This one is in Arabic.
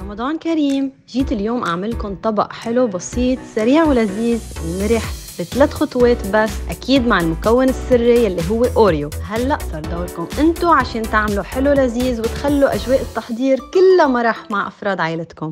رمضان كريم. جيت اليوم أعملكم طبق حلو بسيط سريع ولذيذ ومرح بثلاث خطوات بس أكيد مع المكون السري يلي هو أوريو. هلأ صار دوركم أنتو عشان تعملوا حلو لذيذ وتخلوا أجواء التحضير كلها مرح مع أفراد عائلتكم.